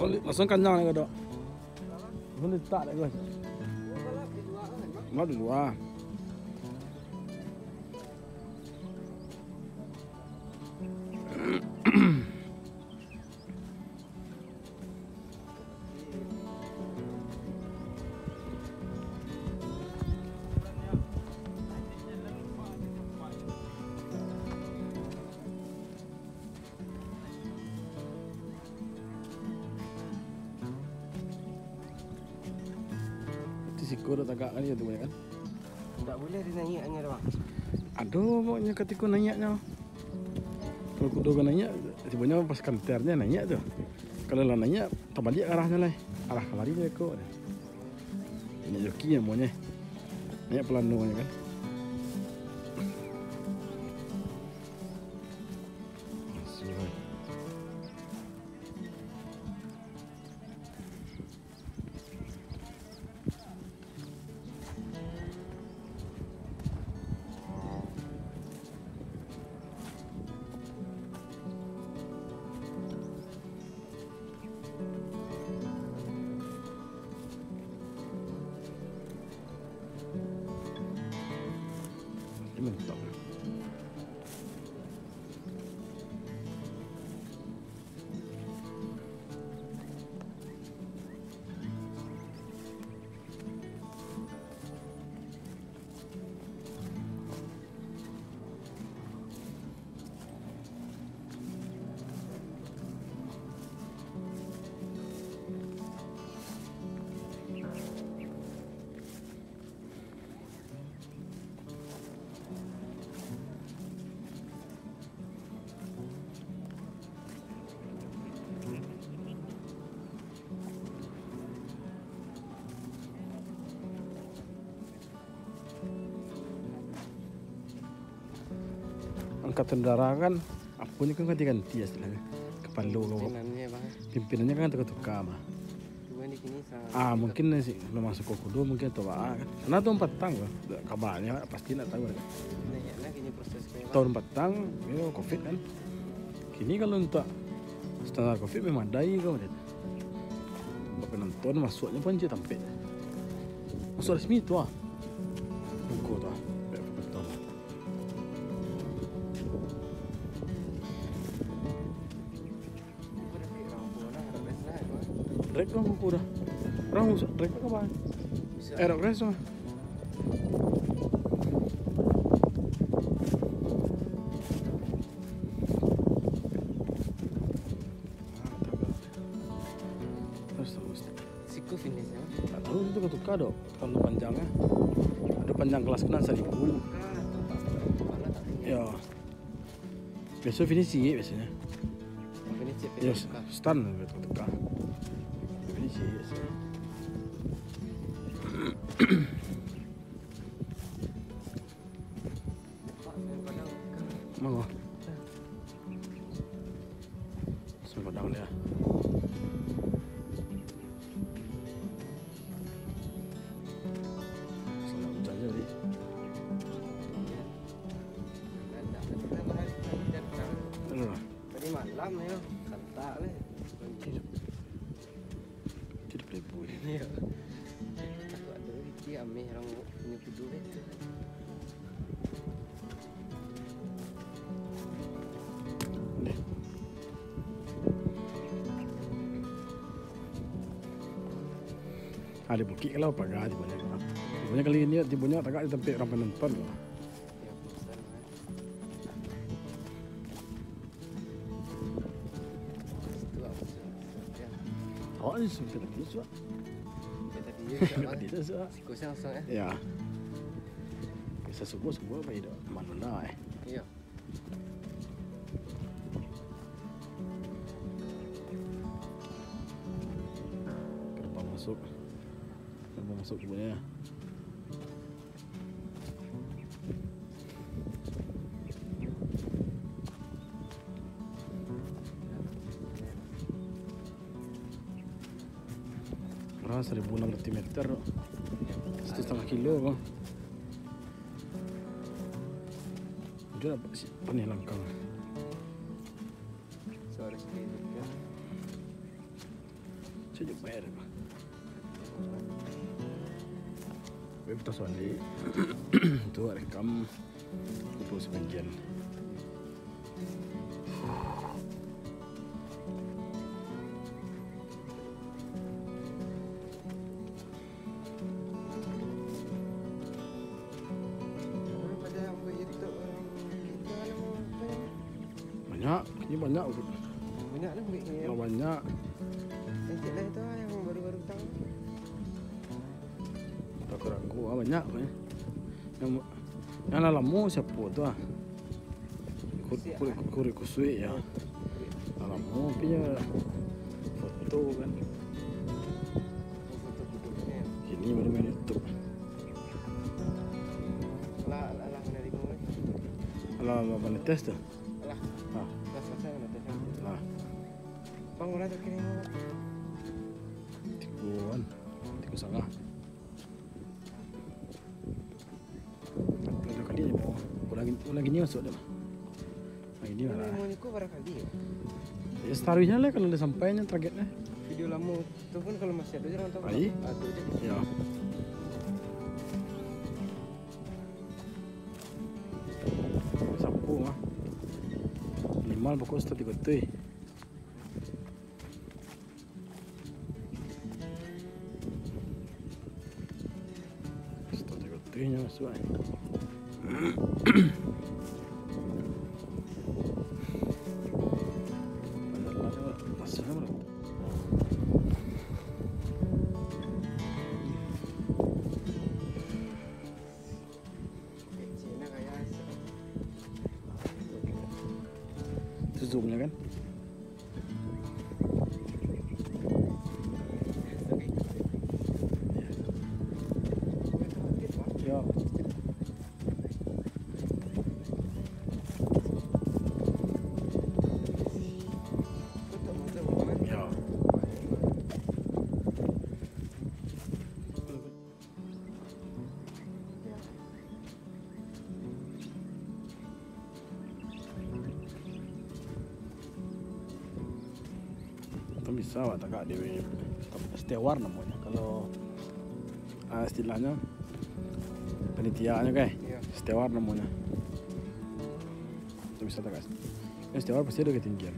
Langsung, langsung kenyang nih dok. Langsung letak deh guys. Mau di Itu udah tagak kan ya tuh kan. Tak boleh dia naiknya dah. Aduh, pokoknya ketika nanyaknya. Kalau kudu kan nanya, sebenarnya pas kanternya nanya tuh. Kalau lah nanya, terbalik arahnya lah. Arah kemari dia kok. Ini joki ya maunya. Nanya pelan doang kan. Angkatan Darat kan apunya kan ganti-ganti ya istilahnya. Kepala lo Pimpinannya bang. pimpinannya kan tukar-tukar mah. Ah mungkin sih belum masuk ke kudu mungkin atau apa kan. Karena tahun petang kan. Kabarnya pasti nak tahu kan. Lah. Tahun petang itu covid kan. Kini kalau untuk standar covid memang dai kau dia. Penonton masuknya pun je tampil. Masuk resmi tu ah. Rek dong buku dah. Orang usah apa? Semua. Terus terus. Siku finishnya. Tak tahu itu dok. Panjangnya. Ada panjang kelas kena seribu. Ah. Ya. Biasa finisi biasanya. Finish. Ya, betul ketukar. Finisi biasanya. Punya kudu itu. Ada bukit kalau apa gak banyak orang. Banyak kali ini di banyak tak di tempat apa sih? Ya. Oh, ini sudah tadi sudah. Ya tadi ya. Tadi dah sudah. Siku langsung. Ya. Bisa subuh semua apa? Mana lah eh. Iya. Masuk? Kenapa masuk punya? Berapa 1600 meter? Satu setengah kilo kok. Dia panih langkang. 啊. Suara sedikit. Saya ya. Kita soalnya itu rekam itu sebagian. Banyak. banyak. Yang yang lalamu siapa tu ah? Kurik kurik kusui ya. Lalamu punya foto kan. Foto duduknya. Ini baru main YouTube. Alah, kena lima ni. Alah, alah, mana tes tu? Ah, selesai kena tes. lah, Bang, orang tu kena lima. tikuan, masuk dah. Ah, ini ni kau barangkali ya. Ya, taruhnya lah kalau dah sampainya targetnya. Video lama tu pun kalau masih ada jangan tahu. Ai. Ada je. Ya. Sapu mah. Minimal pokok satu tiga tu. Satu tiga tu Itu zoomnya kan? Itu bisa lah tak di stewar namanya. Kalau ah, istilahnya penitiaannya kayak Iya. stewar namanya. Itu bisa tak ya, stewar pasti ada ketinggian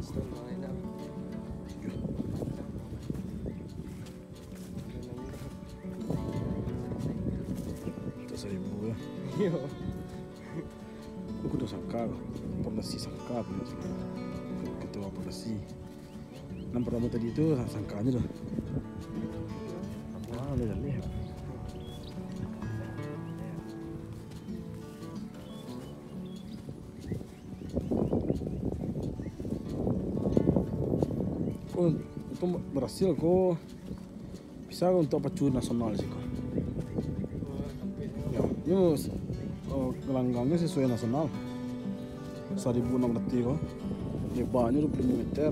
Dah. itu seribu ya Yo. aku udah sangka pondasi sangka punya ketua pondasi enam pertama tadi itu sangkanya tuh kok itu berhasil kok bisa untuk pacu nasional sih kok ya ini oh, gelanggangnya sesuai nasional. 1600 kok lebarnya 25 meter.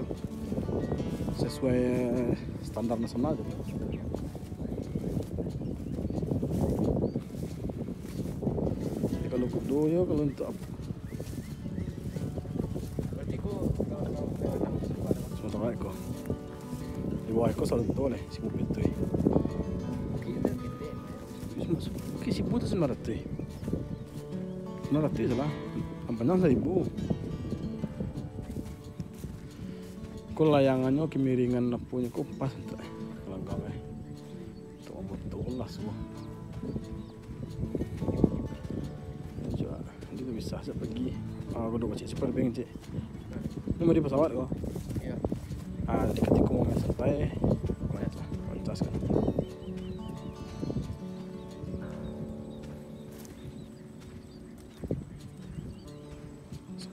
Sesuai standar nasional gitu. Ya, kalau kudo ya kalau untuk apa di tahu nih si bupet tuh kita kita Oke, si puta sembilan ratus. Sembilan ratus lah. Nampaknya seribu. Kau layangannya kemiringan punya kau pas. Kalau kau eh, tu betul lah semua. Coba, nanti tu bisa. Ah, aku dah baca super bank cik. Ini mau di pesawat kau. Ya. Ah, sampai, main lah, kualitas kan.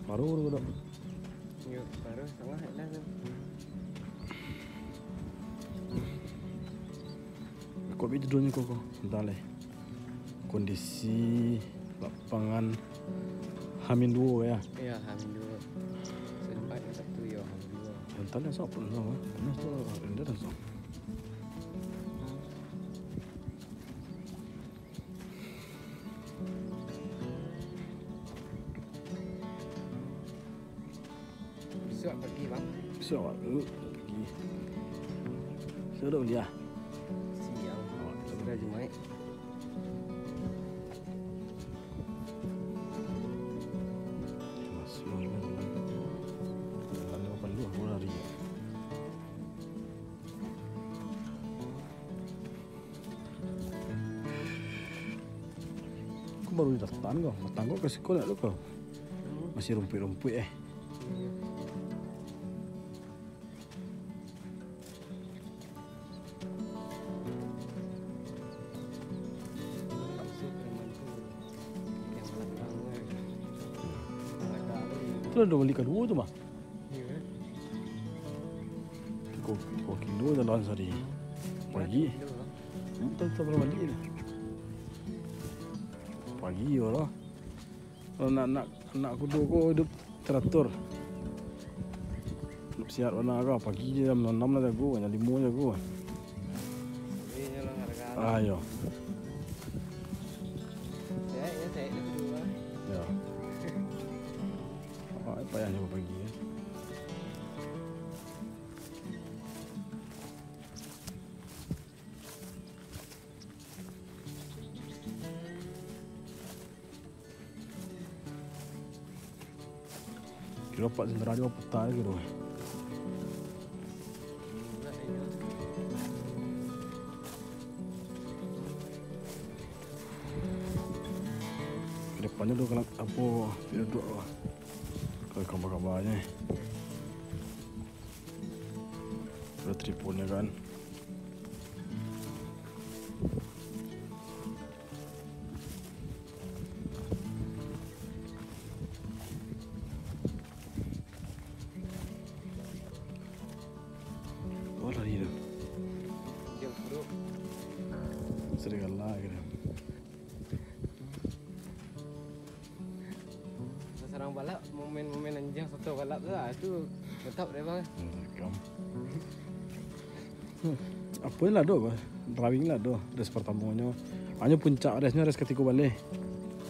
Baru baru dok. Yo, baru setengah lah tu. Kau pergi tidurnya kau kau. Entah lah. Kondisi lapangan Hamin dua ya. Ya, alhamdulillah. Sempat yang satu ya, alhamdulillah. Entah lah sok pun sok. Mana tu rendah dah sok. Besok pergi bang. Sok awak dulu pergi. Sudah dia. Siang. Sudah Jumaat. Baru datang kau. Datang kau ke sekolah lu kau. Masih rumput-rumput eh. Masuk preman tu. Yang belakang kan. Ada lagi. Tu dah balik kedua tu mah. Ya. Kau kau kilo dalam sehari. Pagi. Dulu, bang. Hmm, tak tak pernah balik dah. Pagi je lah. Kalau nak nak nak kudu kau hidup teratur. Hidup sihat warna kau. Pagi jam 6 lah jago. Jam 5 jago. Ini nyolong harga. Ayo. Saya ya saya. Ya. Apa payahnya kau pagi ya. Kira pak sendera dia petang lagi tu. Enggak ini. Ke depannya tu kalau apa dia duduk lah. Kalau kabar-kabarnya. Ada tripunnya kan. Apa lah doh, driving lah doh. Race pertamanya. Hanya puncak race nya race ketika balik.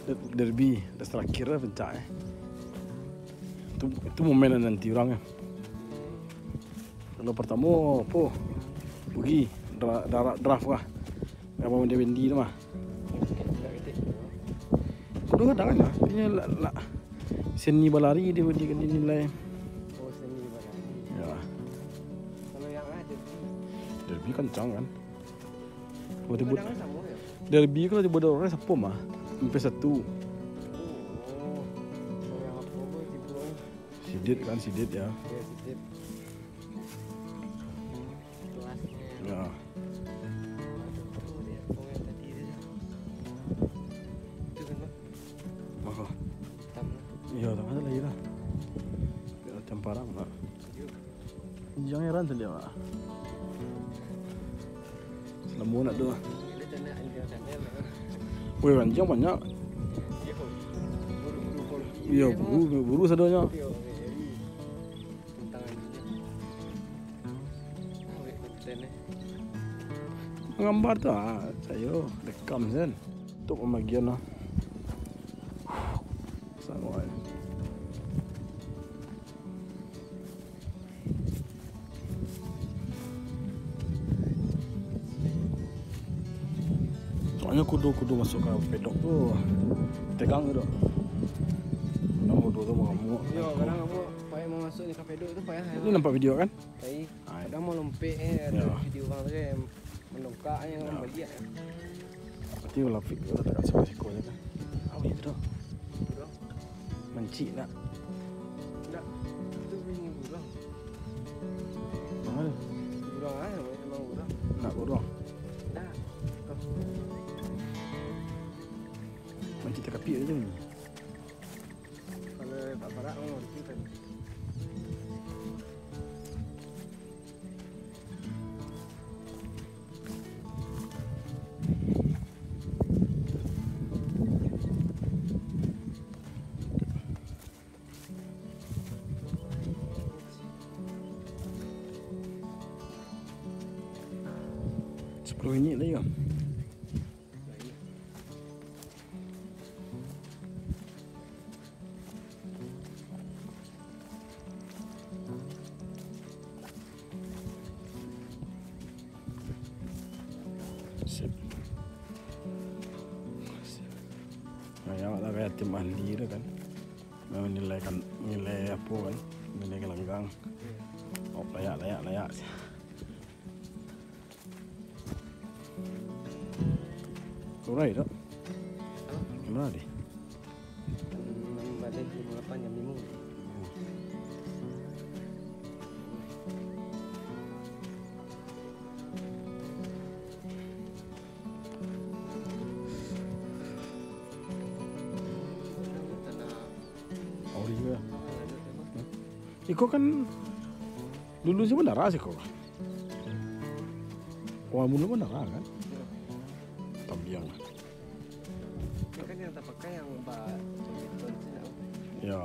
Der- Derby, race terakhir lah puncak eh. Itu, itu momen lah nanti orang eh. Kalau pertama apa? Pergi dra, draft lah. Apa dia Wendy tu mah. Kudu kan lah. Dia lah, lah. Seni balari dia dia kena nilai. Kencang kan. Kadang sama ya. Derby kalau tiba ada orang siapa mah? Sampai satu. Oh. Tiba Sidit kan Sidit ya. Ya. Maka. Lah. Ya tak ada lagi lah. Camparan lah. Jangan heran tu dia mak. Selama nak tu. Dia tak nak anjing channel lah. Weh ranjang banyak. Yo. Buru-buru pun. Ya buru buru sadanya. Yo. Tentang anjing. Oh, konten eh. Gambar tu ah. Saya rekam kan. Untuk pembagian lah. Sangat. Soalnya kudu-kudu masuk ke pedok tu Tegang tu Nama kudu tu mengamuk Yo, kadang apa payah mau masuk ni kafe duduk tu payah. Ni nampak video kan? Baik. Ah, Kadang mau lompek eh ada Ya. video bang tu kan mendongkaknya kan Ya. balik eh. Berarti kalau fik tu tak kat siko je kan Apa itu? Burung. Mencik nak Tak. Itu bunyi burung. Mana? Burung ah, memang burung. Nak burung Dah. Mencik tak kapit je ni Kalau Pak Para oh di sini. Sepuluh ini lagi kan. Kurai tu. Gimana deh? Main balik di delapan jam. Oh iya. Iko kan dulu sih benar sih kok. Wah mulu benar kan? Kan yang tak pakai yang mbak. Ya.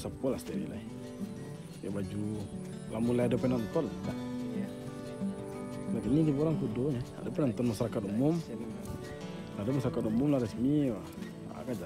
Sepul lah. Ya baju mulai ada penonton. Nah, Iya. Lagi ni di orang kudu ya. Ada penonton masyarakat umum, ada masyarakat umum lah resmi. Wah, agak